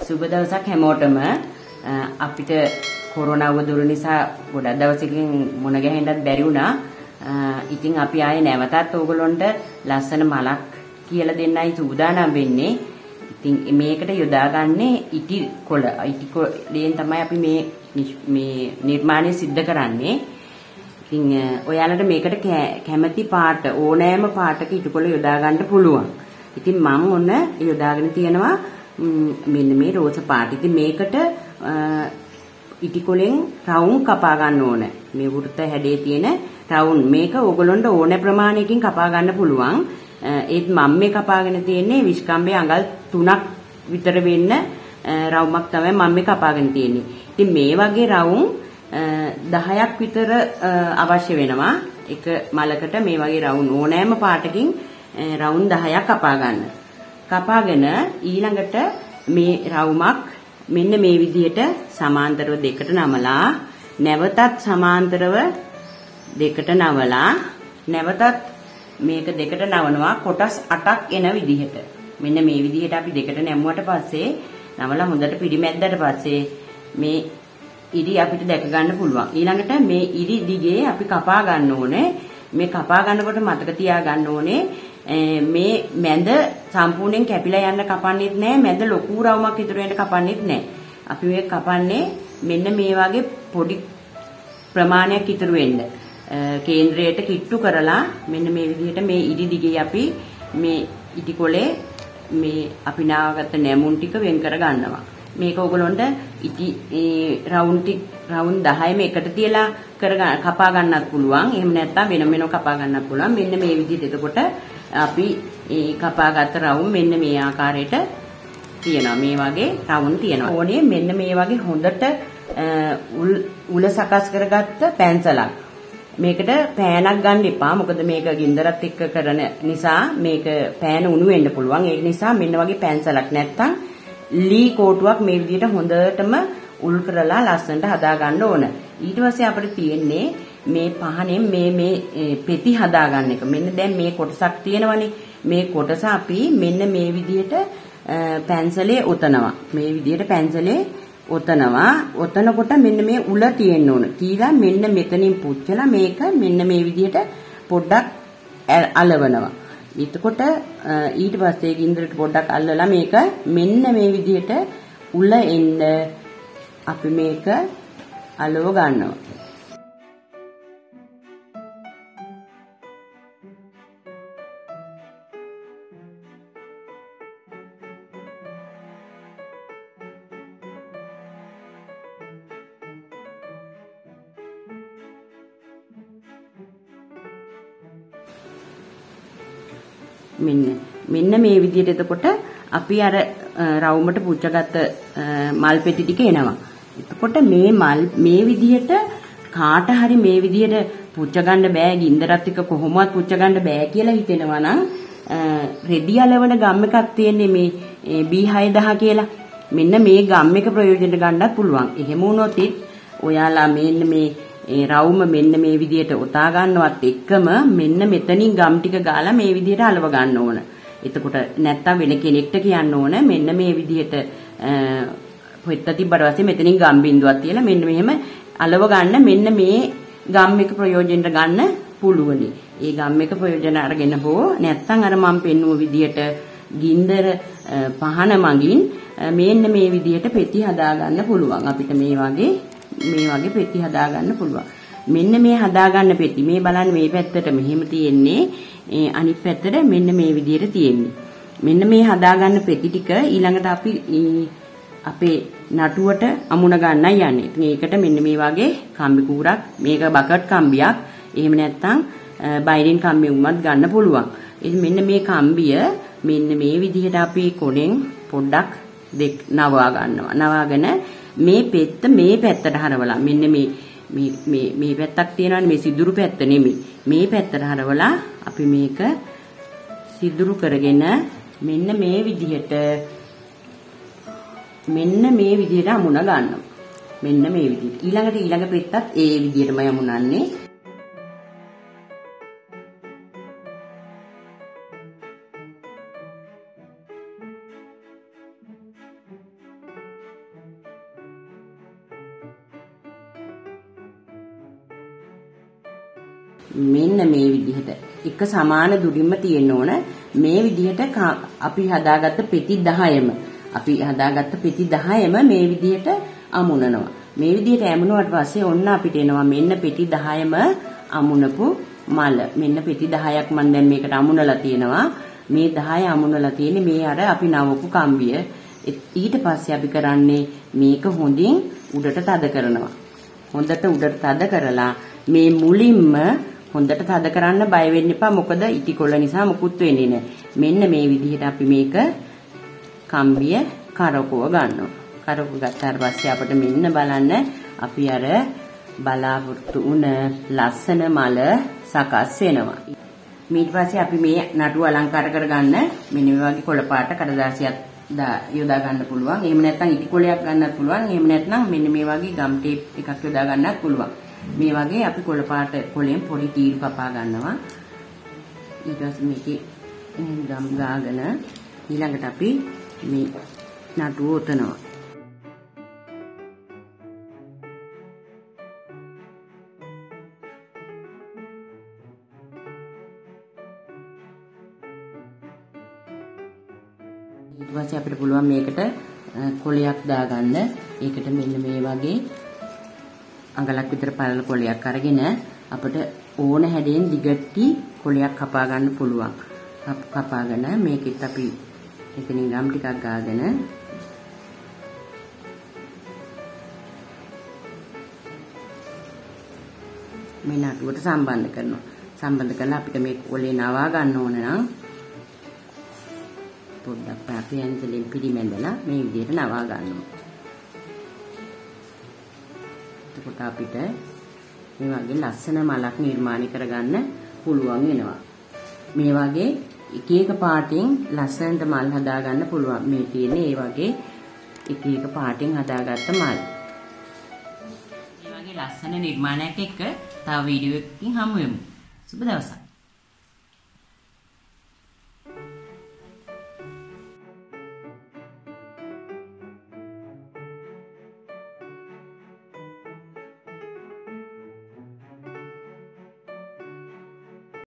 සුබ දවසක් හැමෝටම අපිට කොරෝනා වදුර නිසා ගොඩක් දවසකින් මුණ ගැහෙන්නත් බැරි වුණා. ඉතින් අපි ආයේ නැවතත් ඕගොල්ලොන්ට ලස්සන මලක් කියලා දෙන්නයි සූදානම් වෙන්නේ. ඉතින් මේකට යොදාගන්නේ ඉටි කොළ. ඉටි කොළෙන් තමයි අපි මේ මේ නිර්මාණය සිද්ධ කරන්නේ. ඉතින් ඔයාලට මේකට කැමැති පාට ඕනෑම පාටක ඉටි කොළ යොදා ගන්න පුළුවන්. ඉතින් මම ඔන්න යොදාගෙන තියෙනවා මෙන්න මේ රෝස පාට. ඉතින් මේකට ඉටිකොලෙන් රවුම් කපා ගන්න ඕන. මේ වෘත්ත හැඩේ තියෙන රවුම් මේක ඕගොල්ලොන්ට ඕන ප්‍රමාණයකින් කපා ගන්න පුළුවන්. ඒත් මම මේ කපාගෙන තියෙන්නේ විස්කම්බේ අඟල් 3ක් විතර වෙන්න රවුමක් තමයි මම මේ කපාගෙන තියෙන්නේ. ඉතින් මේ වගේ රවුම් 10ක් විතර අවශ්‍ය වෙනවා. එක මලකට මේ වගේ රවුම් ඕනෑම පාටකින් රවුම් 10ක් කපා ගන්න. කපාගෙන ඊළඟට මේ රවුමක් මෙන්න මේ විදිහට සමාන්තරව දෙකට නමලා නැවතත් සමාන්තරව දෙකට නවලා නැවතත් මේක දෙකට නවනවා කොටස් 8ක් එන විදිහට. මෙන්න මේ විදිහට අපි දෙකට නැමුවට පස්සේ නවලා හොඳට පිරිමැද්දට පස්සේ මේ ඉරි අපිට දැක ගන්න පුළුවන්. ඊළඟට මේ ඉරි දිගේ අපි කපා ගන්න ඕනේ. මේ කපා ගන්නකොට මතක තියා ගන්න ඕනේ මේ මැද සම්පූර්ණයෙන් කැපිලා යන්න කපන්නේත් නැහැ මැද ලොකු රවුමක් ඉතුරු වෙන්න කපන්නේත් නැහැ. අපි මේ කපන්නේ මෙන්න මේ වගේ පොඩි ප්‍රමාණයක් ඉතුරු වෙන්න. කේන්ද්‍රයට කිට්ටු කරලා මෙන්න මේ විදිහට මේ ඉදි දිගේ අපි මේ ඉටි කොලේ මේ අපි නාවගත්ත නැමුන් ටික වෙන් කර ගන්නවා. මේක ඕගොල්ලොන්ට ඉටි රවුන්ඩ් ටික රවුන්ඩ් 10ම එකට තියලා කර කපා ගන්නත් පුළුවන්. එහෙම නැත්නම් වෙන වෙනම කපා ගන්නත් පුළුවන්. මෙන්න මේ විදිහට එතකොට අපි කපාගත්ත රවුම් මෙන්න මේ ආකාරයට තියෙනවා. මේ වගේ රවුම් තියෙනවා. ඕනේ මෙන්න මේ වගේ හොඳට උල සකස් කරගත්ත පැන්සලක්. මේකට පෑනක් ගන්න එපා. මොකද මේක ගින්දරත් එක්ක කරන නිසා මේක පෑන උණු වෙන්න පුළුවන්. ඒ නිසා මෙන්න වගේ පැන්සලක් නැත්තම් ලී කෝටුවක් මේ විදිහට හොඳටම උල් කරලා ලස්සනට හදා ගන්න ඕන. ඊට පස්සේ අපිට තියෙන්නේ මේ පහනෙන් මේ මේ පෙති හදාගන්න එක. මෙන්න දැන් මේ කොටසක් තියෙනවනේ. මේ කොටස අපි මෙන්න මේ විදිහට පැන්සලේ ඔතනවා. මේ විදිහට පැන්සලේ ඔතනවා. ඔතනකොට මෙන්න මේ උල තියෙන්න ඕන. කීලා මෙන්න මෙතනින් පුච්චලා මේක මෙන්න මේ විදිහට පොඩ්ඩක් අලවනවා. එතකොට ඊට පස්සේ ගින්දරට පොඩ්ඩක් අල්ලලා මේක මෙන්න මේ විදිහට උල එන්න අපි මේක අලව ගන්නවා. මෙන්න මෙන්න මේ විදිහට එතකොට අපි අර රවුමට පුච්චගත්ත මල් පෙති ටික එනවා. එතකොට මේ මල් මේ විදිහට කාට හරි මේ විදිහට පුච්ච ගන්න බෑ ගින්දරත් එක්ක කොහොමවත් පුච්ච ගන්න බෑ කියලා හිතෙනවා නම් රෙදි අලවන ගම් එකක් තියෙන්නේ මේ B6000 කියලා. මෙන්න මේ ගම් එක ප්‍රයෝජනට ගන්නත් පුළුවන්. එහෙම වුණොත් ඔයාලා මෙන්න මේ ඒ රවුම මෙන්න මේ විදිහට ඔතා ගන්නවත් එක්කම මෙන්න මෙතනින් ගම් ටික ගාලා මේ විදිහට අලව ගන්න ඕන. එතකොට නැත්තම් වෙන කෙනෙක්ට කියන්න ඕන මෙන්න මේ විදිහට පොත්ත තිබ්බට පස්සේ මෙතනින් ගම් බින්දුවක් තියලා මෙන්න මෙහෙම අලව ගන්න මෙන්න මේ ගම් එක ප්‍රයෝජනෙට ගන්න පුළුවනි. ඒ ගම් එක ප්‍රයෝජන අරගෙන හෝ නැත්තම් අර මම පෙන්නුව විදිහට ගින්දර පහන මගින් මෙන්න මේ විදිහට පෙති හදා ගන්න පුළුවන්. අපිට මේ වගේ මේ වගේ පෙති හදාගන්න පුළුවන්. මෙන්න මේ හදාගන්න පෙති මේ බලන්න මේ පැත්තට මෙහෙම තියෙන්නේ අනිත් පැත්තට මෙන්න මේ විදිහට තියෙන්නේ. මෙන්න මේ හදාගන්න පෙති ටික ඊළඟට අපි අපේ නටුවට අමුණ ගන්නයි යන්නේ. ඉතින් ඒකට මෙන්න මේ වගේ කම්බි කූරක් මේක බකට් කම්බියක්. එහෙම නැත්නම් බයිරින් කම්බිය උමත් ගන්න පුළුවන්. ඉතින් මෙන්න මේ කම්බිය මෙන්න මේ විදිහට අපි කොණෙන් පොඩ්ඩක් දෙක් නවා ගන්නවා. නවාගෙන මේ පෙත්ත මේ පැත්තට හරවලා මෙන්න මේ මේ මේ මේ පැත්තක් තියෙනවානේ මේ සිදුරු පැත්ත නෙමෙයි. මේ පැත්තට හරවලා අපි මේක සිදුරු කරගෙන මෙන්න මේ විදිහට මෙන්න මේ විදිහට අමුණ ගන්නවා. මෙන්න මේ විදිහට. ඊළඟට ඊළඟ පෙත්තත් ඒ විදිහටමයි අමුණන්නේ. මෙන්න මේ විදිහට. එක සමාන දුරින්ම තියෙන්න ඕන. මේ විදිහට අපි හදාගත්ත පෙති 10ම අපි හදාගත්ත පෙති 10ම මේ විදිහට අමුණනවා. මේ විදිහට ඇමුණුවට පස්සේ ඔන්න අපිට එනවා මෙන්න පෙති 10ම අමුණපු මල. මෙන්න පෙති 10ක් මම දැන් මේකට අමුණලා තියෙනවා. මේ 10 අමුණලා තියෙන්නේ මේ අර අපි නවපු කම්බිය. ඊට පස්සේ අපි කරන්නේ මේක හොඳින් උඩට තද කරනවා. හොඳට උඩට තද කරලා මේ මුලින්ම හොඳට තද කරන්න බය වෙන්න එපා මොකද ඉටිකොළ නිසා මුකුත් වෙන්නේ නැහැ. මෙන්න මේ විදිහට අපි මේක කම්බිය කරකව ගන්නවා. කරකව ගත්තාට පස්සේ අපිට මෙන්න බලන්න අපි අර බලාපොරොත්තු වුණ ලස්සන මල සකස් වෙනවා. ඊට පස්සේ අපි මේ නටුව අලංකාර කරගන්න මෙන්න මේ වගේ කොළ පාට කඩදාසියක් යොදා ගන්න පුළුවන්. එහෙම නැත්නම් ඉටි කොළයක් ගන්නත් පුළුවන්. එහෙම නැත්නම් මෙන්න මේ වගේ ගම් ටේප් එකක් යොදා ගන්නත් පුළුවන්. මේ වගේ අපි කොළ පාට කොළෙන් පොඩි තීරු කපා ගන්නවා. ඊට පස්සේ මේකේ ගම් ගාගෙන ඊළඟට අපි මේ නටුව උතනවා. ඊට පස්සේ අපිට පුළුවන් මේකට කොලයක් දාගන්න. ඒකට මෙන්න මේ වගේ අඟලක් විතර පළල කොලයක් අරගෙන අපිට ඕන හැඩයෙන් දිගටි කොලයක් කපා ගන්න පුළුවන්. කපාගෙන මේකෙත් අපි එතනින් ගම් ටිකක් ගාගෙන මේ නටුවට සම්බන්ධ කරනවා. සම්බන්ධ කරලා අපිට මේ කොලේ නවා ගන්න ඕන නම් පොඩ්ඩක් පැන්සලෙන් පිරිමැදලා මේ විදිහට නවා ගන්නවා. එතකොට අපිට මේ වගේ ලස්සන මලක් නිර්මාණය කරගන්න පුළුවන් වෙනවා. මේ වගේ එක එක පාටින් ලස්සනට මල් හදාගන්න පුළුවන්. මේ තියෙන්නේ ඒ වගේ එක එක පාටින් හදාගත්ත මල්. මේ වගේ ලස්සන නිර්මාණයක් එක්ක තව වීඩියෝ එකකින් හමු වෙමු. සුබ දවසක්.